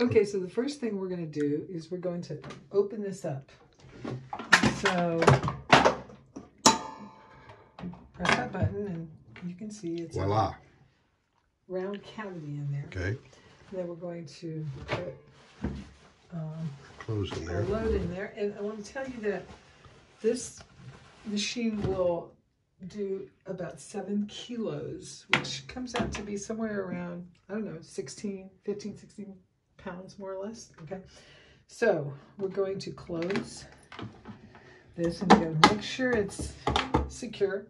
Okay, so the first thing we're going to do is we're going to open this up. So press that button and you can see it's Voila. a round cavity in there. Okay. And then we're going to put um, Close in our there. load in there. And I want to tell you that this machine will do about seven kilos, which comes out to be somewhere around, I don't know, 16, 15, 16 pounds more or less. Okay. So we're going to close this and go make sure it's secure.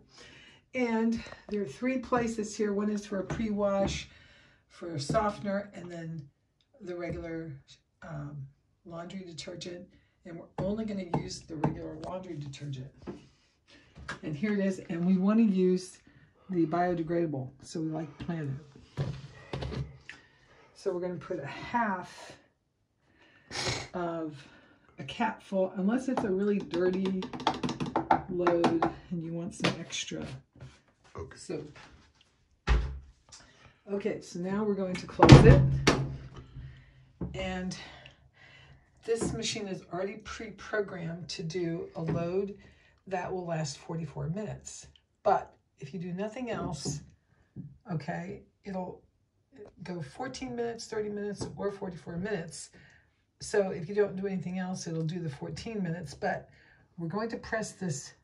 And there are three places here. One is for a pre-wash, for a softener, and then the regular um, laundry detergent. And we're only going to use the regular laundry detergent. And here it is. And we want to use the biodegradable. So we like planet. So we're going to put a half of a capful, unless it's a really dirty load and you want some extra Okay. soap. Okay, so now we're going to close it. And this machine is already pre-programmed to do a load that will last 44 minutes. But if you do nothing else, okay, it'll go 14 minutes, 30 minutes, or 44 minutes. So if you don't do anything else, it'll do the 14 minutes. But we're going to press this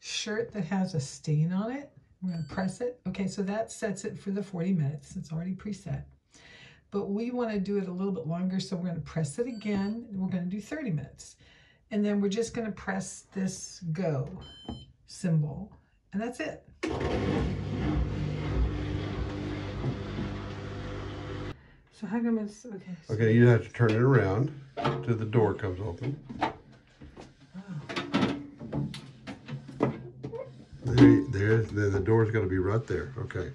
shirt that has a stain on it. We're going to press it. Okay, so that sets it for the 40 minutes. It's already preset. But we want to do it a little bit longer, so we're going to press it again. We're going to do 30 minutes. And then we're just going to press this go symbol. And that's it. So how come it's, okay. so- Okay, you have to turn it around till the door comes open. Oh. There, there, the door's got to be right there. Okay.